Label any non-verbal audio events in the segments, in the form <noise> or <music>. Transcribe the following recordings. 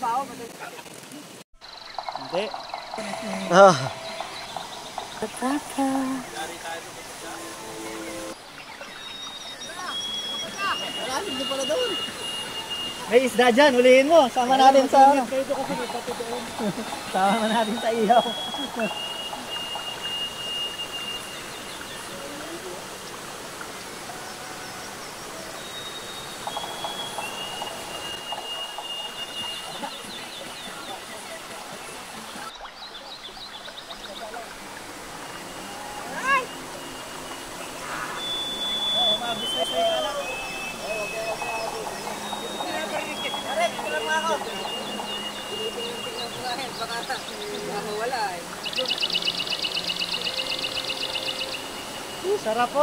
trabaho, madali. Hindi. Ah. May isda dyan, ulihin mo. Sama natin sa ano. <laughs> Sama natin sa ihaw. Sarap po.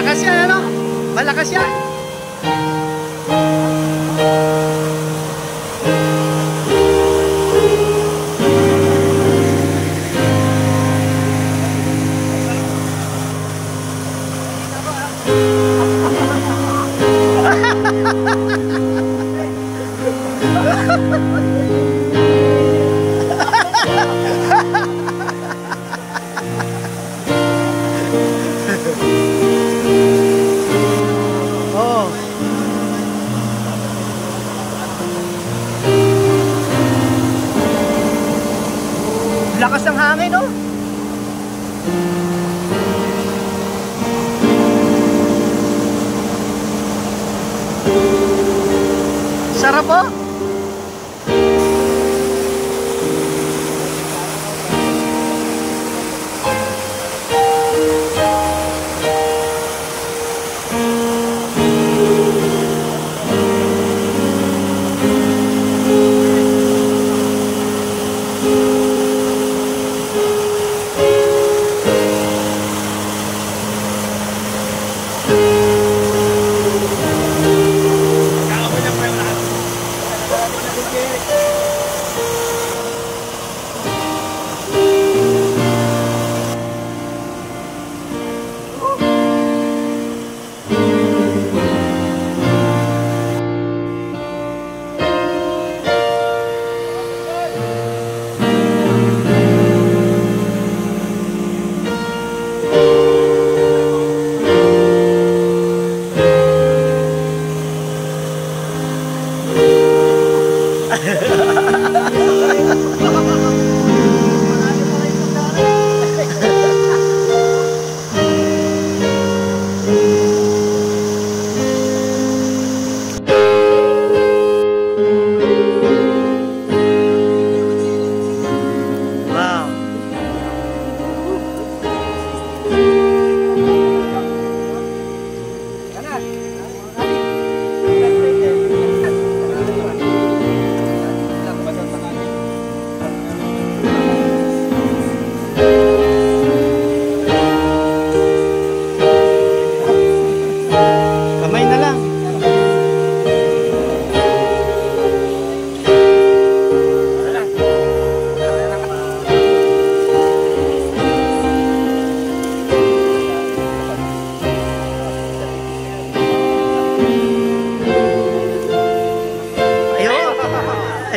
Lakas yan, ano? Malakas yan.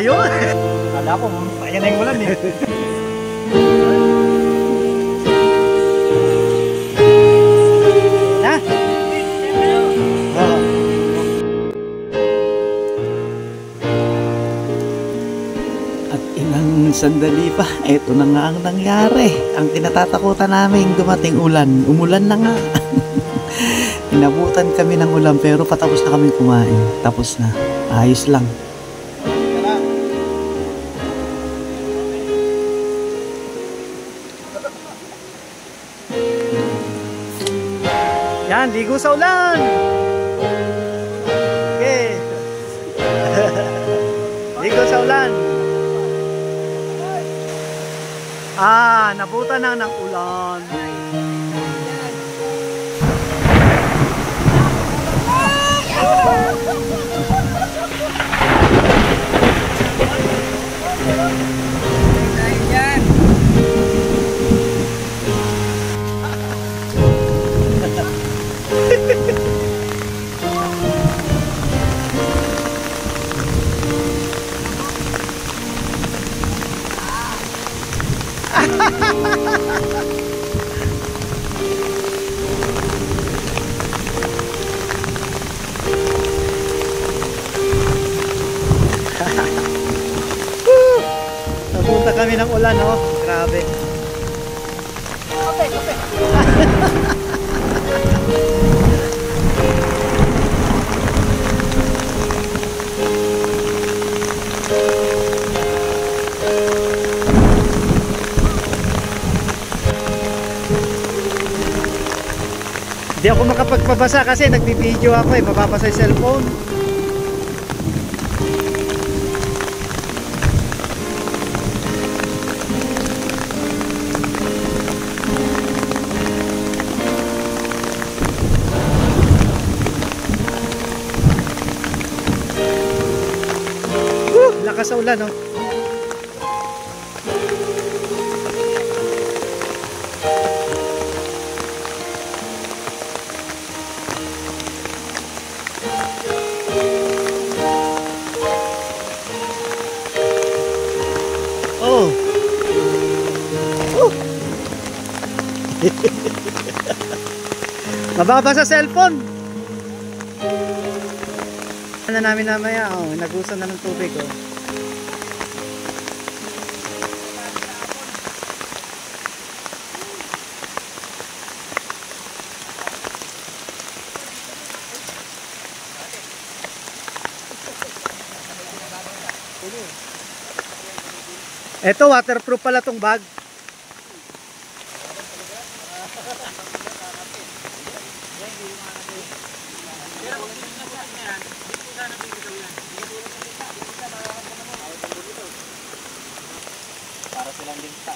Ayun! Kala ko, ayan na yung ulan eh. <laughs> Na? Oo. At ilang sandali pa, eto na nga ang nangyari. Ang kinatatakutan namin, dumating ulan. Umulan na nga. <laughs> Inabutan kami ng ulan pero patapos na kami kumain. Tapos na. Ayos lang. Yan, ligo sa ulan! Okay. <laughs> ligo sa ulan. Ah, nabutan na ng ulan. Kami ng ulan, oh. Grabe. Hindi ako makapagpabasa kasi nagbibideo ako eh. Mababasa yung cellphone. Ulan, oh. Oh. <laughs> Oh. Mababa sa cellphone. Ano namin namaya, oh, nagusan na ng tubig, oh. Ito, waterproof pala tong bag. Para silang linta.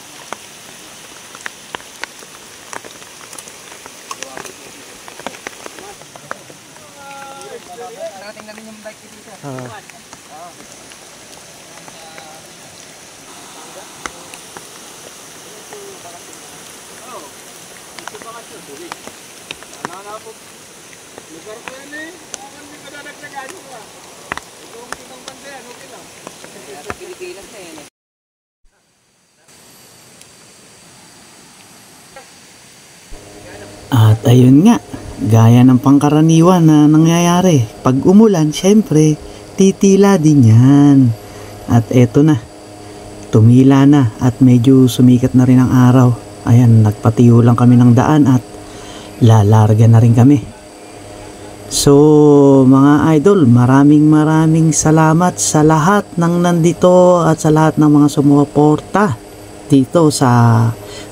Nakating namin yung bike dito. Ah. Lugar ko yan eh. Ako hindi pa dadagdagan. Ito ang Pilipinas na yan eh. At ayun nga, gaya ng pangkaraniwan na nangyayari. Pag umulan, syempre, titila din yan. At eto na, tumila na at medyo sumikat na rin ang araw. Ayan, nagpatiyo lang kami ng daan at lalarga na rin kami. So, mga idol, maraming maraming salamat sa lahat ng nandito at sa lahat ng mga sumuporta dito sa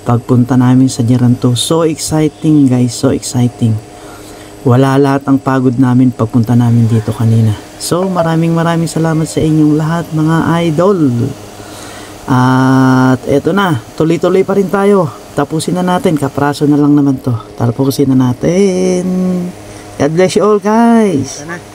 pagpunta namin sa Geranto. So exciting guys, so exciting. Wala lahat ang pagod namin pagpunta namin dito kanina. So maraming maraming salamat sa inyong lahat mga idol. At eto na, tuloy-tuloy pa rin tayo. Tapusin na natin, kapraso na lang naman to. Tapusin na natin. God bless you all guys. Abutan